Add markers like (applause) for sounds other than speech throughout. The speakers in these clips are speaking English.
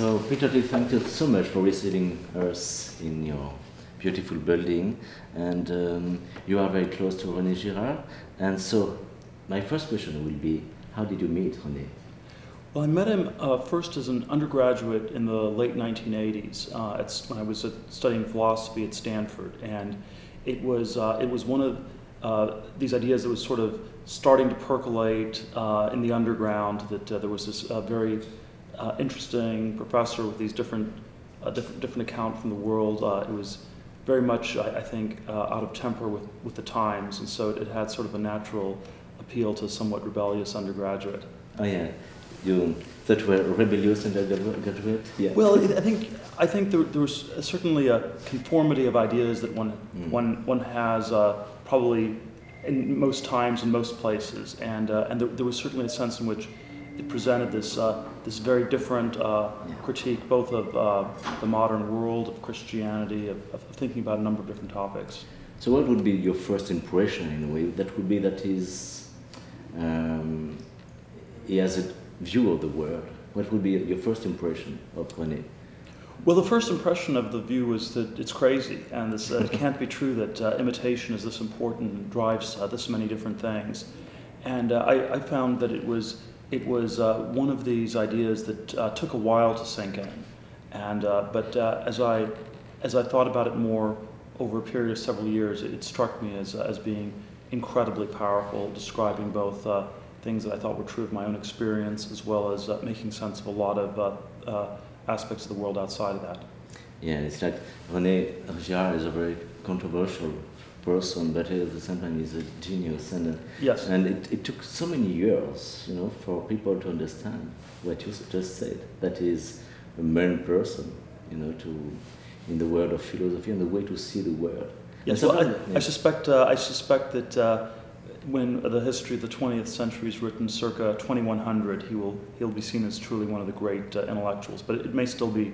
So, Peter, thank you so much for receiving us in your beautiful building. And um, you are very close to René Girard. And so, my first question will be how did you meet René? Well, I met him uh, first as an undergraduate in the late 1980s uh, when I was studying philosophy at Stanford. And it was, uh, it was one of uh, these ideas that was sort of starting to percolate uh, in the underground, that uh, there was this very interesting professor with these different, different, different account from the world. it was very much, I, I think, out of temper with, with the times, and so it, it had sort of a natural appeal to somewhat rebellious undergraduate. Oh yeah, you that were rebellious undergraduate. Yeah. Well, I think I think there, there was certainly a conformity of ideas that one mm. one one has uh, probably in most times in most places, and uh, and there, there, was certainly a sense in which it presented this uh, this very different uh, yeah. critique, both of uh, the modern world of Christianity, of, of thinking about a number of different topics. So, what would be your first impression in a way? That would be that he's um, he has a view of the world. What would be your first impression of René? Well, the first impression of the view is that it's crazy, and this, uh, it can't be (laughs) true that uh, imitation is this important and drives uh, this many different things. And uh, I, I, found that it was it was uh, one of these ideas that uh, took a while to sink in. And but as I as I thought about it more over a period of several years, it, struck me as as being incredibly powerful, describing both things that I thought were true of my own experience, as well as uh, making sense of a lot of uh, uh, aspects of the world outside of that. Yeah, it's like René Girard is a very controversial person, but at the same time he's a genius. And, uh, yes. and it, it took so many years, you know, for people to understand what you just said. That is a main person, you know, to in the world of philosophy and the way to see the world. Yes, well, I, yeah. I, suspect uh, I suspect that uh, when the history of the 20th century is written circa 2100, he will, he'll be seen as truly one of the great uh, intellectuals. But it may still be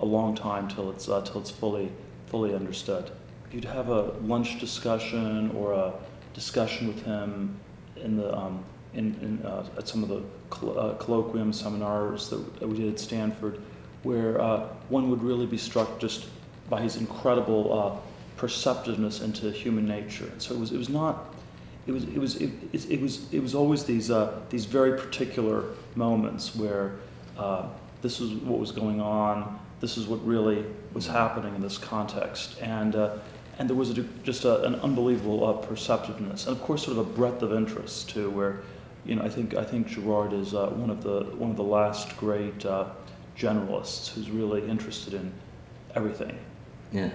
a long time till it's, uh, till it's fully, fully understood. You'd have a lunch discussion or a discussion with him in the, um, in, in, uh, at some of the uh, colloquium seminars that we did at Stanford, where uh, one would really be struck just by his incredible uh, perceptiveness into human nature. So it was, it was not it was it was it, it, was it was always these uh, these very particular moments where uh, this is what was going on. This is what really was happening in this context, and and there was a, just a, an unbelievable uh, perceptiveness, and of course, sort of a breadth of interest too. Where, you know, I think I think Girard is uh, one of the one of the last great uh, generalists who's really interested in everything. Yeah,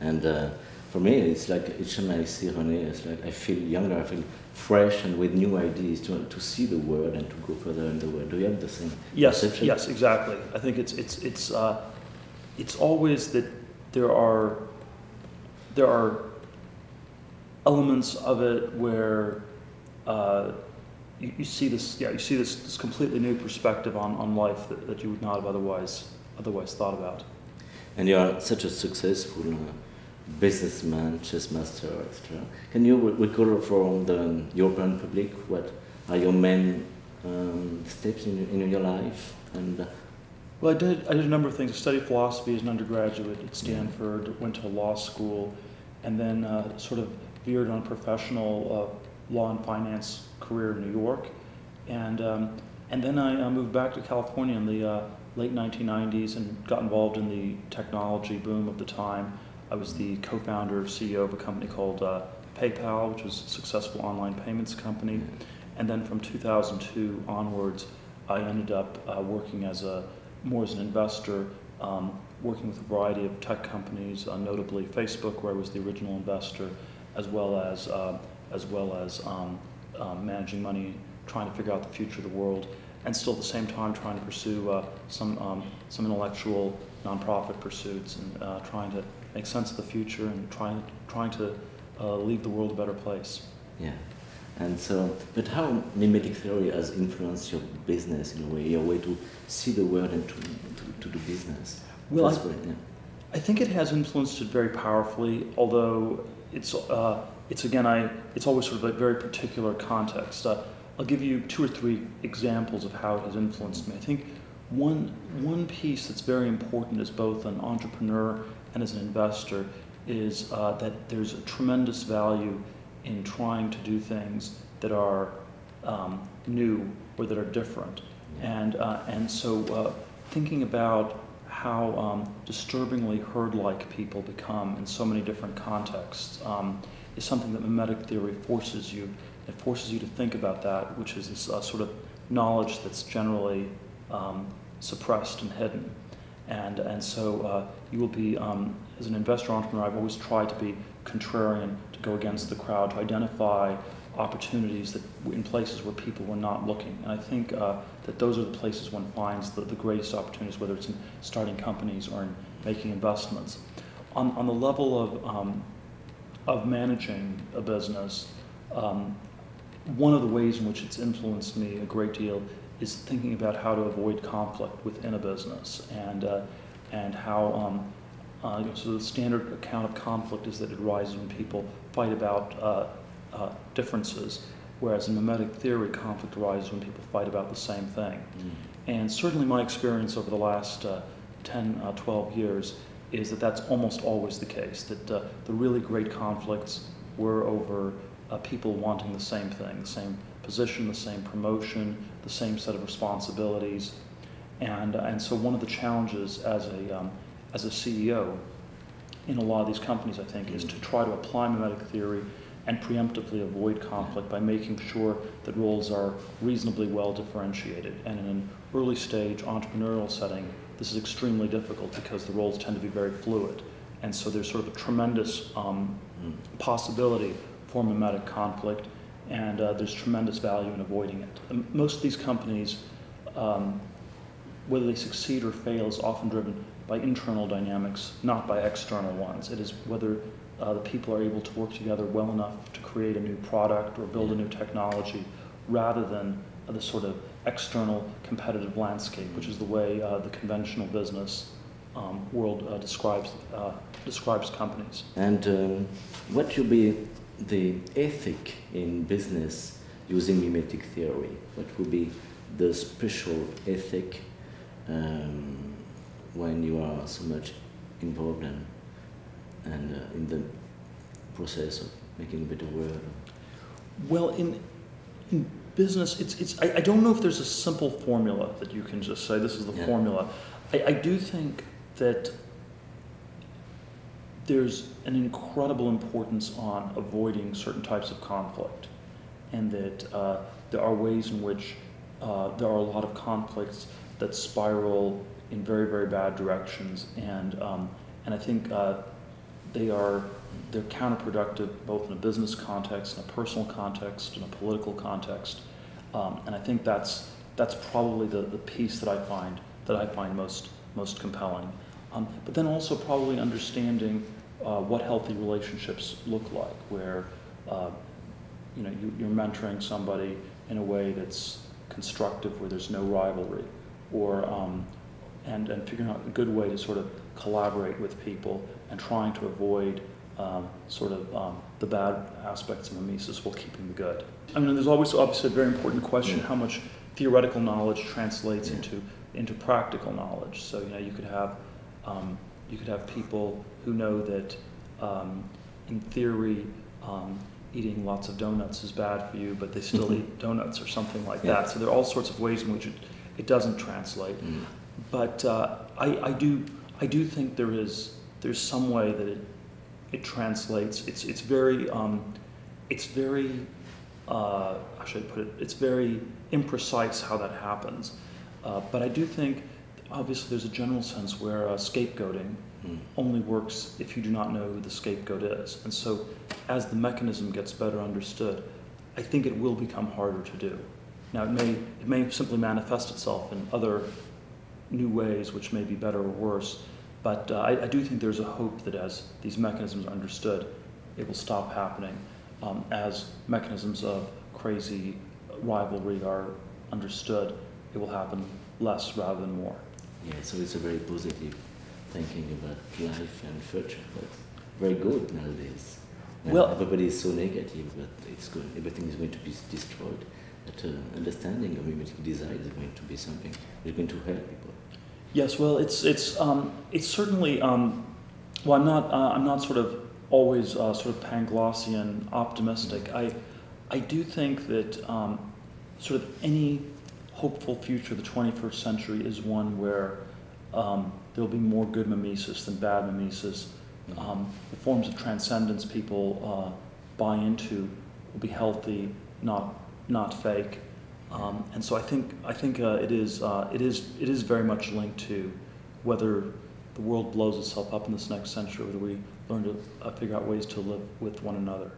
and for me, it's like each time I see René, it's like I feel younger, I feel fresh and with new ideas to, to see the world and to go further in the world. Do you have the same yes, perception? Yes, exactly. I think it's it's it's uh, it's always that there are there are elements of it where uh, you, you, see this yeah you see this, this completely new perspective on, on life that, that you would not have otherwise otherwise thought about. And you are such a successful. Uh, businessman, chess master, etc. Can you recall from the European public what are your main um, steps in, in your life? And uh, well, I did. I did a number of things. I studied philosophy as an undergraduate at Stanford. Yeah. Went to law school, and then uh, sort of veered on a professional uh, law and finance career in New York, and um, and then I uh, moved back to California in the uh, late 1990s and got involved in the technology boom of the time I was the co-founder, CEO of a company called uh, PayPal, which was a successful online payments company. And then from 2002 onwards, I ended up uh, working as a more as an investor, um, working with a variety of tech companies, uh, notably Facebook, where I was the original investor, as well as uh, as well as um, um, managing money, trying to figure out the future of the world, and still at the same time trying to pursue uh, some um, some intellectual nonprofit pursuits and uh, trying to make sense of the future and trying trying to uh, leave the world a better place. Yeah. And so, but how mimetic theory has influenced your business in a way, your way to see the world and to, to, to do business? Well, I, yeah. I, think it has influenced it very powerfully, although it's, uh, it's again, I, it's always sort of a very particular context. Uh, I'll give you two or three examples of how it has influenced me. I think one, one piece that's very important as both an entrepreneur and as an investor is uh, that there's a tremendous value in trying to do things that are um, new or that are different. And, uh, and so uh, thinking about how um, disturbingly herd-like people become in so many different contexts um, is something that mimetic theory forces you. It forces you to think about that, which is this uh, sort of knowledge that's generally um, suppressed and hidden. And, and so uh, you will be, um, as an investor entrepreneur, I've always tried to be contrarian, to go against the crowd, to identify opportunities that in places where people were not looking. And I think uh, that those are the places one finds the, the greatest opportunities, whether it's in starting companies or in making investments. On, on the level of, um, of managing a business, um, one of the ways in which it's influenced me a great deal is thinking about how to avoid conflict within a business and, uh, and how, um, uh, so the standard account of conflict is that it arises when people fight about uh, differences, whereas in mimetic theory, conflict arises when people fight about the same thing. Mm. And certainly my experience over the last uh, 10, uh, 12 years is that that's almost always the case, that uh, the really great conflicts were over uh, people wanting the same thing, the same position, the same promotion, the same set of responsibilities. And, uh, and so one of the challenges as a, um, as a CEO in a lot of these companies, I think, is to try to apply mimetic theory and preemptively avoid conflict by making sure that roles are reasonably well differentiated. And in an early stage entrepreneurial setting, this is extremely difficult because the roles tend to be very fluid. And so there's sort of a tremendous um, possibility for mimetic conflict, and uh, there's tremendous value in avoiding it. And most of these companies, um, whether they succeed or fail, is often driven by internal dynamics, not by external ones. It is whether uh, the people are able to work together well enough to create a new product or build a new technology rather than uh, the sort of external competitive landscape, which is the way uh, the conventional business um, world uh, describes, uh, describes companies. And um, what should be the ethic in business using mimetic theory? What would be the special ethic um, when you are so much involved in and uh, in the process of making a better world? Well, in, in business, it's, it's, I, I, don't know if there's a simple formula that you can just say, this is the yeah. formula. I, I do think that there's an incredible importance on avoiding certain types of conflict, and that uh, there are ways in which uh, there are a lot of conflicts that spiral in very, very bad directions, and um, and I think uh, they are they're counterproductive both in a business context, in a personal context, in a political context, um, and I think that's that's probably the, the piece that I find that I find most most compelling. Um, but then also probably understanding uh, what healthy relationships look like, where uh, you know you, are mentoring somebody in a way that's constructive, where there's no rivalry, or um, and and figuring out a good way to sort of collaborate with people and trying to avoid um, sort of um, the bad aspects of mimesis while keeping the good. I mean, there's always obviously a very important question: how much theoretical knowledge translates into into practical knowledge. So you know, you could have um, you could have people who know that, um, in theory, um, eating lots of donuts is bad for you, but they still mm-hmm. eat donuts or something like yeah. that. So there are all sorts of ways in which it, it doesn't translate. Mm. But uh, I, I, do I do think there is there's some way that it it translates. It's it's very um, it's very uh, how should I put it? It's very imprecise how that happens. Uh, but I do think obviously there's a general sense where uh, scapegoating mm. only works if you do not know who the scapegoat is. And so as the mechanism gets better understood, I think it will become harder to do. Now it may, it may simply manifest itself in other new ways which may be better or worse, but uh, I, I, do think there's a hope that as these mechanisms are understood, it will stop happening. Um, as mechanisms of crazy rivalry are understood, it will happen less rather than more. Yeah, so it's a very positive thinking about life and future. That's very good nowadays. Now well, everybody is so negative, but it's good. Everything is going to be destroyed, that uh, understanding of mimetic desire is going to be something that's going to help people. Yes, well, it's it's um, it's certainly. Um, well, I'm not. Uh, I'm not sort of always uh, sort of Panglossian optimistic. I I do think that um, sort of any hopeful future of the 21st century is one where um, there'll be more good mimesis than bad mimesis. Um, the forms of transcendence people uh, buy into will be healthy, not not fake. Um, and so I think I think uh, it is uh, it is it is very much linked to whether the world blows itself up in this next century, whether we learn to uh, figure out ways to live with one another.